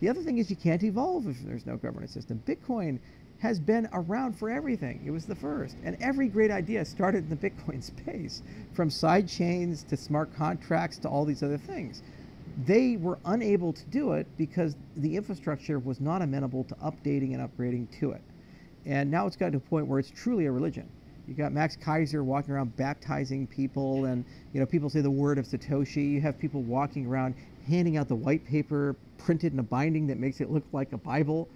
The other thing is you can't evolve if there's no governance system. Bitcoin has been around for everything. It was the first. And every great idea started in the Bitcoin space, from side chains to smart contracts to all these other things. They were unable to do it because the infrastructure was not amenable to updating and upgrading to it. And now it's gotten to a point where it's truly a religion. You've got Max Keiser walking around baptizing people, and you know people say the word of Satoshi. You have people walking around handing out the white paper printed in a binding that makes it look like a Bible.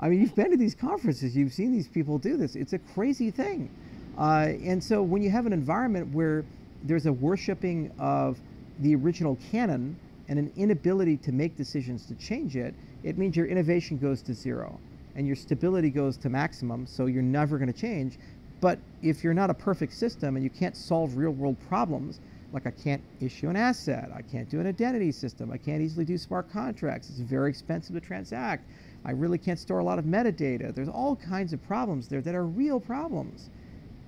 I mean, you've been to these conferences, you've seen these people do this. It's a crazy thing. Uh, and so when you have an environment where there's a worshiping of the original canon and an inability to make decisions to change it, it means your innovation goes to zero and your stability goes to maximum, so you're never going to change. But if you're not a perfect system and you can't solve real world problems, like I can't issue an asset, I can't do an identity system, I can't easily do smart contracts, it's very expensive to transact, I really can't store a lot of metadata. There's all kinds of problems there that are real problems.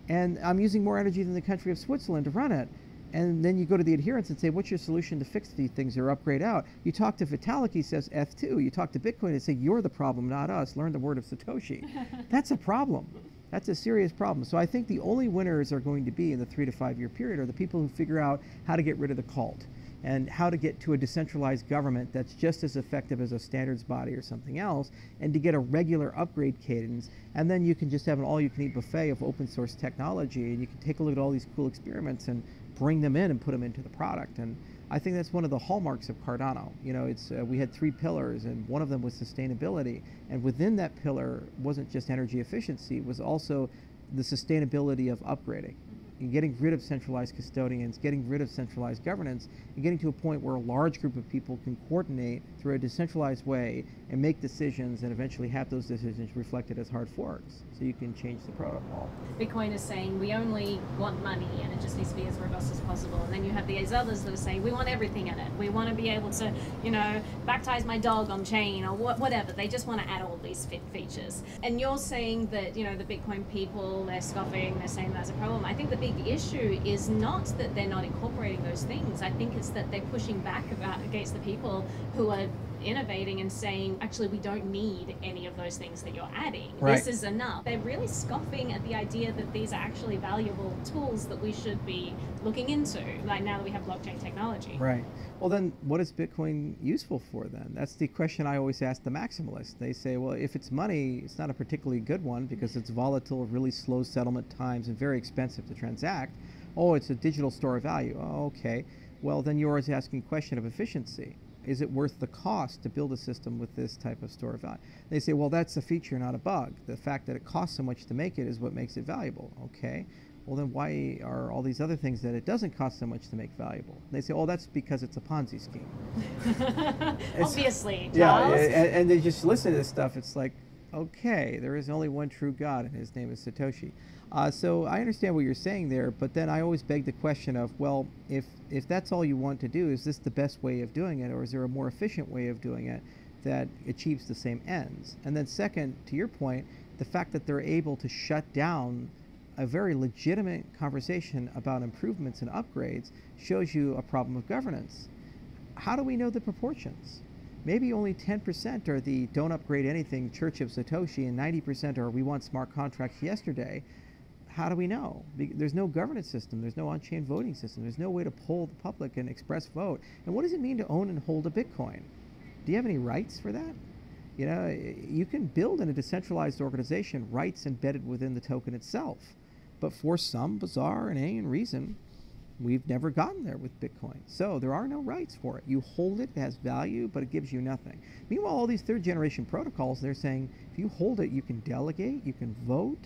And I'm using more energy than the country of Switzerland to run it. And then you go to the adherents and say, what's your solution to fix these things or upgrade out? You talk to Vitalik, he says Eth2. You talk to Bitcoin and say, you're the problem, not us. Learn the word of Satoshi. That's a problem. That's a serious problem. So I think the only winners are going to be in the three to five year period are the people who figure out how to get rid of the cult and how to get to a decentralized government that's just as effective as a standards body or something else, and to get a regular upgrade cadence. And then you can just have an all you can eat buffet of open source technology, and you can take a look at all these cool experiments and bring them in and put them into the product. And I think that's one of the hallmarks of Cardano. You know, it's uh, we had three pillars, and one of them was sustainability. And within that pillar wasn't just energy efficiency; it was also the sustainability of upgrading and getting rid of centralized custodians, getting rid of centralized governance, getting to a point where a large group of people can coordinate through a decentralized way and make decisions and eventually have those decisions reflected as hard forks so you can change the protocol. Bitcoin is saying we only want money and it just needs to be as robust as possible. And then you have these others that are saying we want everything in it. We want to be able to, you know, baptize my dog on chain or whatever. They just want to add all these features. And you're saying that, you know, the Bitcoin people, they're scoffing, they're saying that's a problem. I think the big issue is not that they're not incorporating those things. I think that they're pushing back about against the people who are innovating and saying, actually, we don't need any of those things that you're adding. Right. This is enough. They're really scoffing at the idea that these are actually valuable tools that we should be looking into, like now that we have blockchain technology. Right. Well, then what is Bitcoin useful for then? That's the question I always ask the maximalists. They say, well, if it's money, it's not a particularly good one because it's volatile, really slow settlement times, and very expensive to transact. Oh, it's a digital store of value. Oh, okay. Well, then you're always asking a question of efficiency is it worth the cost to build a system with this type of store value? They say, well, that's a feature, not a bug. The fact that it costs so much to make it is what makes it valuable. Okay. Well, then why are all these other things that it doesn't cost so much to make valuable? And they say, oh, that's because it's a Ponzi scheme. Obviously. Yeah, and, and they just listen to this stuff. It's like, okay, there is only one true God, and his name is Satoshi. Uh, so I understand what you're saying there, but then I always beg the question of, well, if if that's all you want to do, is this the best way of doing it, or is there a more efficient way of doing it that achieves the same ends? And then second, to your point, the fact that they're able to shut down a very legitimate conversation about improvements and upgrades shows you a problem of governance. How do we know the proportions? Maybe only 10% are the don't upgrade anything Church of Satoshi, and 90% are we want smart contracts yesterday how do we know? There's no governance system. There's no on-chain voting system. There's no way to poll the public and express vote. And what does it mean to own and hold a Bitcoin? Do you have any rights for that? You know, you can build in a decentralized organization rights embedded within the token itself. But for some bizarre and alien reason, we've never gotten there with Bitcoin. So there are no rights for it. You hold it, it has value, but it gives you nothing. Meanwhile, all these third generation protocols, they're saying if you hold it, you can delegate, you can vote,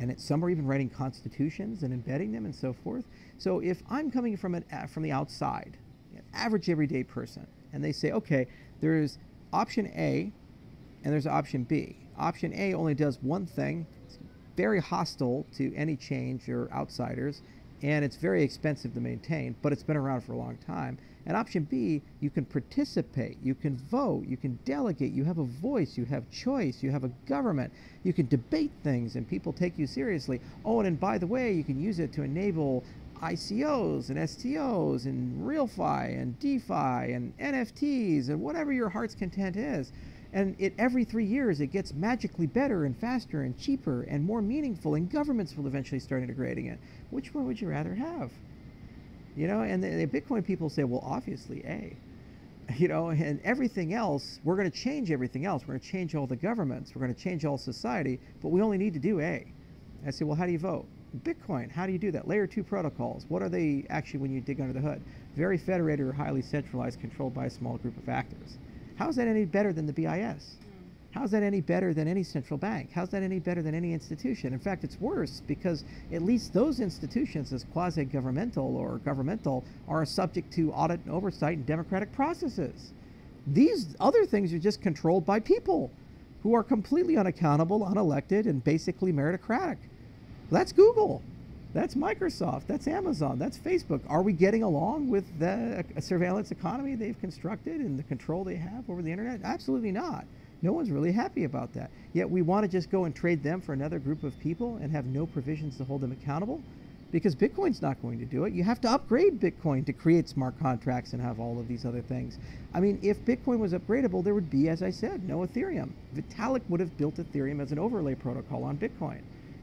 and it, some are even writing constitutions and embedding them and so forth. So if I'm coming from an, uh, from the outside, an average everyday person, and they say, okay, there's option A and there's option B. Option A only does one thing. It's very hostile to any change or outsiders, and it's very expensive to maintain, but it's been around for a long time. And option B, you can participate, you can vote, you can delegate, you have a voice, you have choice, you have a government, you can debate things and people take you seriously. Oh, and, by the way, you can use it to enable ICOs and STOs and RealFi and DeFi and NFTs and whatever your heart's content is. And it every three years it gets magically better and faster and cheaper and more meaningful, and governments will eventually start integrating it. Which one would you rather have? You know, and the, the Bitcoin people say, well, obviously A. You know, and everything else, we're going to change everything else. We're going to change all the governments. We're going to change all society, but we only need to do A. I say, well, how do you vote? Bitcoin, how do you do that? Layer two protocols, what are they actually when you dig under the hood? Very federated or highly centralized, controlled by a small group of actors. How is that any better than the BIS? How's that any better than any central bank? How's that any better than any institution? In fact, it's worse because at least those institutions, as quasi governmental or governmental, are subject to audit and oversight and democratic processes. These other things are just controlled by people who are completely unaccountable, unelected, and basically meritocratic. That's Google. That's Microsoft. That's Amazon. That's Facebook. Are we getting along with the uh, surveillance economy they've constructed and the control they have over the internet? Absolutely not. No one's really happy about that. Yet we want to just go and trade them for another group of people and have no provisions to hold them accountable because Bitcoin's not going to do it. You have to upgrade Bitcoin to create smart contracts and have all of these other things. I mean, if Bitcoin was upgradable, there would be, as I said, no Ethereum. Vitalik would have built Ethereum as an overlay protocol on Bitcoin.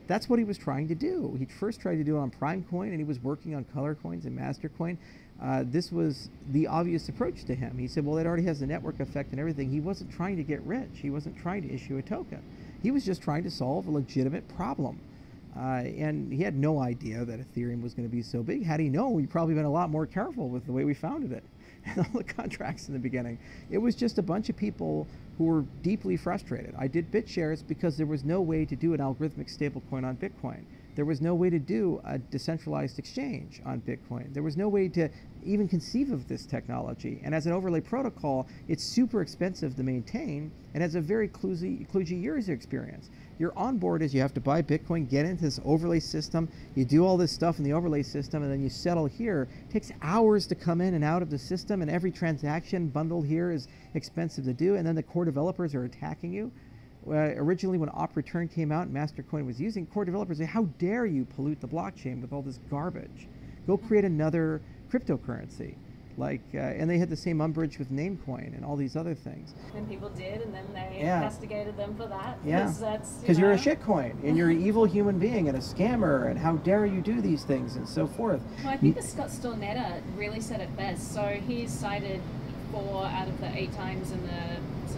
That's what he was trying to do. He first tried to do it on Primecoin, and he was working on Color Coins and Mastercoin. Uh, this was the obvious approach to him. He said, well, it already has the network effect and everything. He wasn't trying to get rich. He wasn't trying to issue a token. He was just trying to solve a legitimate problem. Uh, and he had no idea that Ethereum was going to be so big. Had he known, we'd probably been a lot more careful with the way we founded it and all the contracts in the beginning. It was just a bunch of people who were deeply frustrated. I did BitShares because there was no way to do an algorithmic stablecoin on Bitcoin. There was no way to do a decentralized exchange on Bitcoin. There was no way to even conceive of this technology. And as an overlay protocol, it's super expensive to maintain and has a very kludgy, kludgy user experience. Your onboard is you have to buy Bitcoin, get into this overlay system, you do all this stuff in the overlay system, and then you settle here. It takes hours to come in and out of the system, and every transaction bundled here is expensive to do, and then the core developers are attacking you. Uh, originally, when OP_RETURN came out and Mastercoin was using, core developers say, How dare you pollute the blockchain with all this garbage? Go create another cryptocurrency. Like, uh, and they had the same umbrage with Namecoin and all these other things. And people did, and then they Yeah. castigated them for that. Yeah. Because. Because you you're a shitcoin and you're an evil human being and a scammer and how dare you do these things and so forth. Well, I think the Scott Stornetta really said it best. So he's cited four out of the eight times in the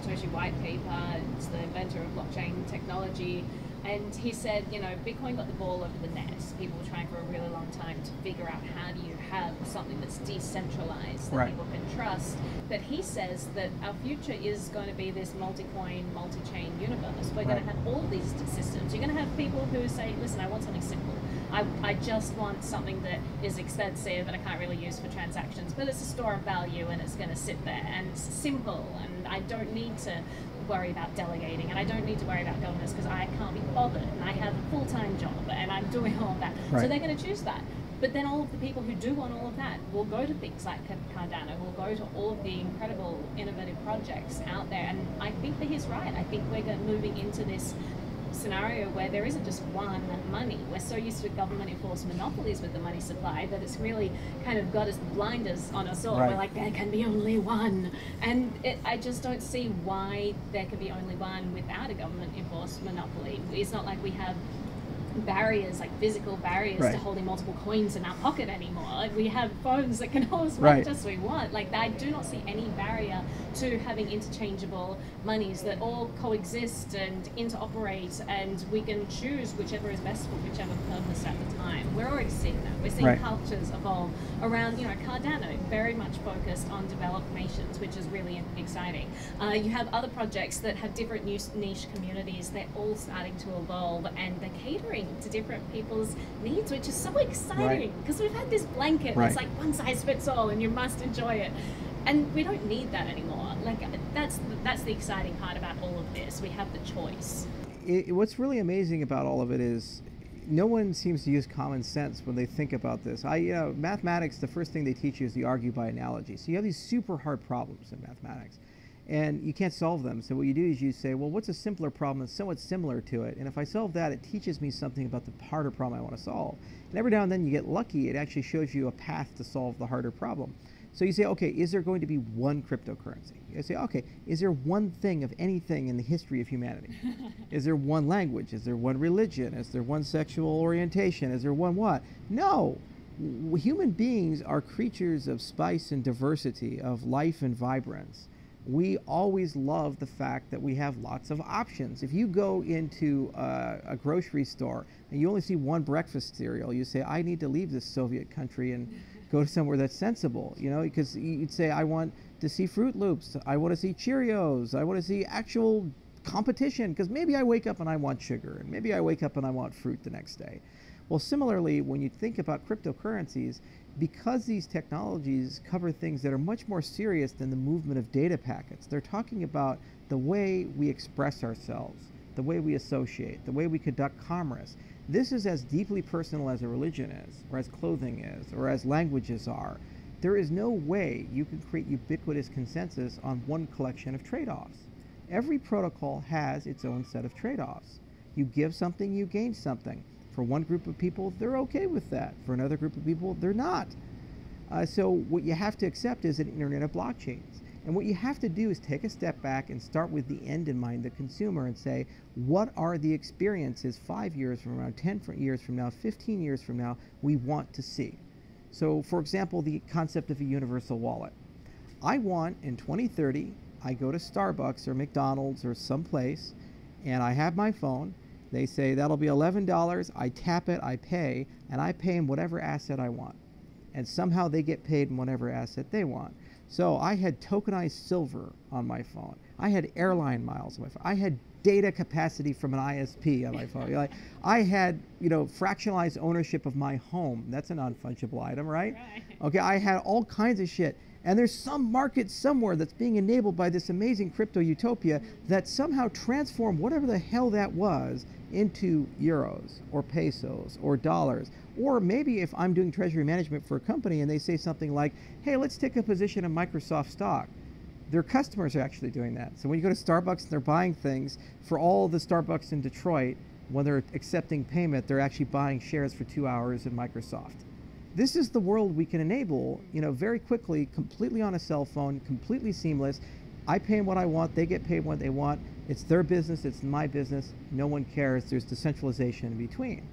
Satoshi white paper. It's the inventor of blockchain technology. And he said, you know, Bitcoin got the ball over the net. People were trying for a really long time to figure out how do you have something that's decentralized that Right. people can trust. But he says that our future is going to be this multi-coin, multi-chain universe. We're going to have all these systems. You're going to have people who say, listen, I want something simple. I, I just want something that is expensive and I can't really use for transactions, but it's a store of value and it's going to sit there and it's simple and I don't need to worry about delegating and I don't need to worry about governance because I can't be bothered and I have a full-time job and I'm doing all of that. So they're going to choose that. But then all of the people who do want all of that will go to things like Cardano, will go to all of the incredible innovative projects out there. And I think that he's right. I think we're moving into this scenario where there isn't just one money. We're so used to government enforced monopolies with the money supply that it's really kind of got us blinders on us all. Right. We're like, there can be only one. And it, I just don't see why there can be only one without a government enforced monopoly. It's not like we have barriers, like physical barriers Right. to holding multiple coins in our pocket anymore. Like we have phones that can hold as Right. much as we want. Like I do not see any barrier to having interchangeable monies that all coexist and interoperate, and we can choose whichever is best for whichever purpose at the time. We're already seeing that. We're seeing Right. cultures evolve around, you know, Cardano, very much focused on developed nations, which is really exciting. Uh, you have other projects that have different niche niche communities. They're all starting to evolve, and they're catering to different people's needs, which is so exciting because we've had this blanket Right. that's like one size fits all, and you must enjoy it. And we don't need that anymore. Like uh, that's that's the exciting part about all of this. We have the choice. it, what's really amazing about all of it is no one seems to use common sense when they think about this. I, you know, mathematics, the first thing they teach you is the argue by analogy. So you have these super hard problems in mathematics, and you can't solve them. So what you do is you say, well, what's a simpler problem that's somewhat similar to it? And if I solve that, it teaches me something about the harder problem I want to solve. And every now and then you get lucky, it actually shows you a path to solve the harder problem. So you say, okay, is there going to be one cryptocurrency? You say, okay, is there one thing of anything in the history of humanity? is there one language? Is there one religion? Is there one sexual orientation? Is there one what? No. W- human beings are creatures of spice and diversity, of life and vibrance. We always love the fact that we have lots of options. If you go into uh, a grocery store and you only see one breakfast cereal, you say, I need to leave this Soviet country and go to somewhere that's sensible, you know, because you'd say, I want to see Fruit Loops, I want to see Cheerios, I want to see actual competition, because maybe I wake up and I want sugar, and maybe I wake up and I want fruit the next day. Well, similarly, when you think about cryptocurrencies, because these technologies cover things that are much more serious than the movement of data packets, they're talking about the way we express ourselves, the way we associate, the way we conduct commerce. This is as deeply personal as a religion is, or as clothing is, or as languages are. There is no way you can create ubiquitous consensus on one collection of trade offs. Every protocol has its own set of trade offs. You give something, you gain something. For one group of people, they're okay with that. For another group of people, they're not. Uh, so, what you have to accept is an internet of blockchains. And what you have to do is take a step back and start with the end in mind, the consumer, and say, what are the experiences five years from now, 10 years from now, 15 years from now we want to see? So, for example, the concept of a universal wallet. I want in 2030, I go to Starbucks or McDonald's or someplace, and I have my phone. They say that'll be $11. I tap it, I pay, and I pay in whatever asset I want. And somehow they get paid in whatever asset they want. So I had tokenized silver on my phone. I had airline miles on my phone. I had data capacity from an ISP on my phone. like, I had, you know, fractionalized ownership of my home. That's a non-fungible item, right? Right. Okay, I had all kinds of shit. And there's some market somewhere that's being enabled by this amazing crypto utopia that somehow transformed whatever the hell that was into euros or pesos or dollars. Or maybe if I'm doing treasury management for a company and they say something like, hey, let's take a position in Microsoft stock. Their customers are actually doing that. So when you go to Starbucks and they're buying things for all the Starbucks in Detroit, when they're accepting payment, they're actually buying shares for two hours in Microsoft. This is the world we can enable, you know, very quickly, completely on a cell phone, completely seamless. I pay them what I want, they get paid what they want. It's their business, it's my business. No one cares. There's decentralization in between.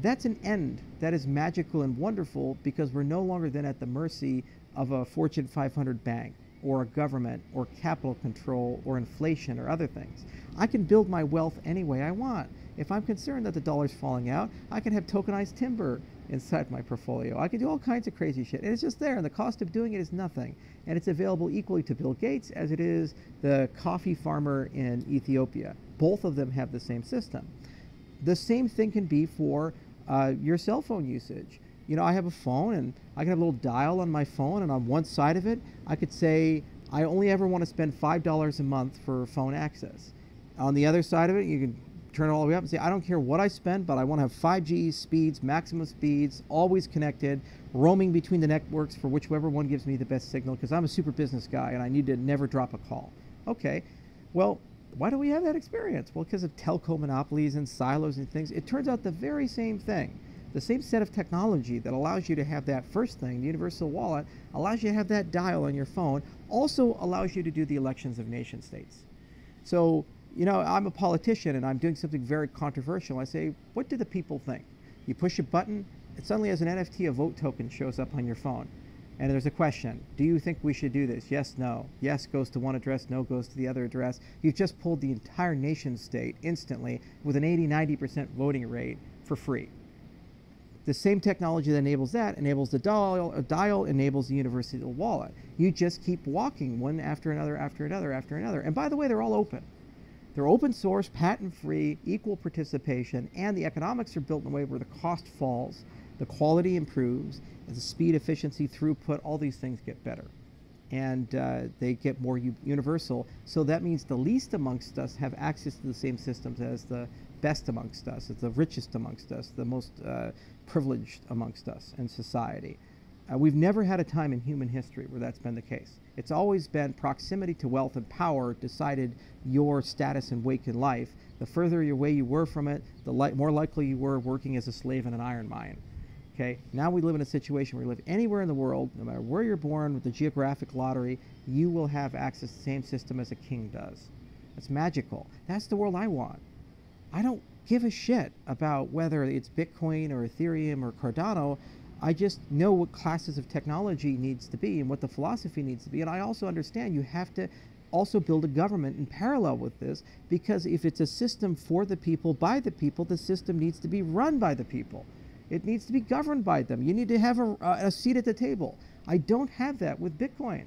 That's an end that is magical and wonderful because we're no longer then at the mercy of a Fortune 500 bank or a government or capital control or inflation or other things. I can build my wealth any way I want. If I'm concerned that the dollar's falling out, I can have tokenized timber inside my portfolio. I can do all kinds of crazy shit. And it's just there, and the cost of doing it is nothing. And it's available equally to Bill Gates as it is the coffee farmer in Ethiopia. Both of them have the same system. The same thing can be for uh, your cell phone usage. You know, I have a phone and I can have a little dial on my phone, and on one side of it, I could say, I only ever want to spend $5 a month for phone access. On the other side of it, you can turn it all the way up and say, I don't care what I spend, but I want to have 5G speeds, maximum speeds, always connected, roaming between the networks for whichever one gives me the best signal, because I'm a super business guy and I need to never drop a call. Okay, well, why do we have that experience? Well, because of telco monopolies and silos and things. It turns out the very same thing. The same set of technology that allows you to have that first thing, the universal wallet, allows you to have that dial on your phone, also allows you to do the elections of nation states. So you know, I'm a politician and I'm doing something very controversial. I say, what do the people think? You push a button, it suddenly as an NFT, a vote token shows up on your phone. And there's a question Do you think we should do this? Yes, no. Yes goes to one address, no goes to the other address. You've just pulled the entire nation state instantly with an 80 90% voting rate for free. The same technology that enables that enables the dial, a dial enables the universal wallet. You just keep walking one after another, after another, after another. And by the way, they're all open. They're open source, patent free, equal participation, and the economics are built in a way where the cost falls, the quality improves, and the speed, efficiency, throughput, all these things get better. And uh, they get more universal. So that means the least amongst us have access to the same systems as the best amongst us, as the richest amongst us, the most uh, privileged amongst us in society. Uh, we've never had a time in human history where that's been the case. It's always been proximity to wealth and power decided your status and wake in life. The further away you were from it, the li- more likely you were working as a slave in an iron mine. Okay, now we live in a situation where you live anywhere in the world, no matter where you're born with the geographic lottery, you will have access to the same system as a king does. That's magical. That's the world I want. I don't give a shit about whether it's Bitcoin or Ethereum or Cardano. I just know what classes of technology needs to be and what the philosophy needs to be. And I also understand you have to also build a government in parallel with this because if it's a system for the people, by the people, the system needs to be run by the people. It needs to be governed by them. You need to have a, a seat at the table. I don't have that with Bitcoin.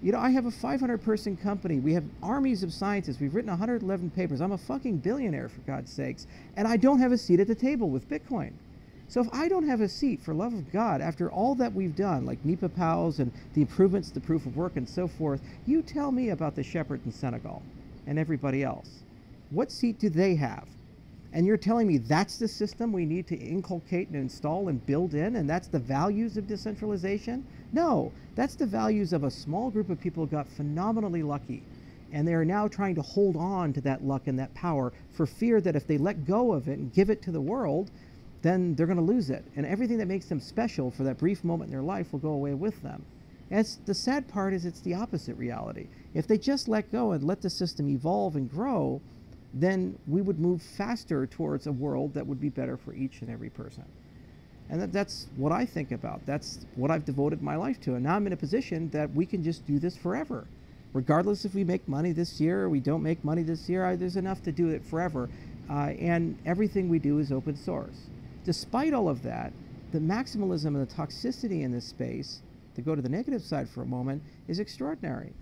You know, I have a 500 person company. We have armies of scientists. We've written 111 papers. I'm a fucking billionaire, for God's sakes. And I don't have a seat at the table with Bitcoin. So if I don't have a seat, for love of God, after all that we've done, like NIPoPoWs and the improvements the proof of work and so forth, you tell me about the shepherds in Senegal and everybody else. What seat do they have? And you're telling me that's the system we need to inculcate and install and build in, and that's the values of decentralization? No, that's the values of a small group of people who got phenomenally lucky. And they are now trying to hold on to that luck and that power for fear that if they let go of it and give it to the world, then they're going to lose it. And everything that makes them special for that brief moment in their life will go away with them. And the sad part is it's the opposite reality. If they just let go and let the system evolve and grow, then we would move faster towards a world that would be better for each and every person. And that, that's what I think about. That's what I've devoted my life to. And now I'm in a position that we can just do this forever. Regardless if we make money this year or we don't make money this year, I, there's enough to do it forever. Uh, and everything we do is open source. Despite all of that, the maximalism and the toxicity in this space, to go to the negative side for a moment, is extraordinary.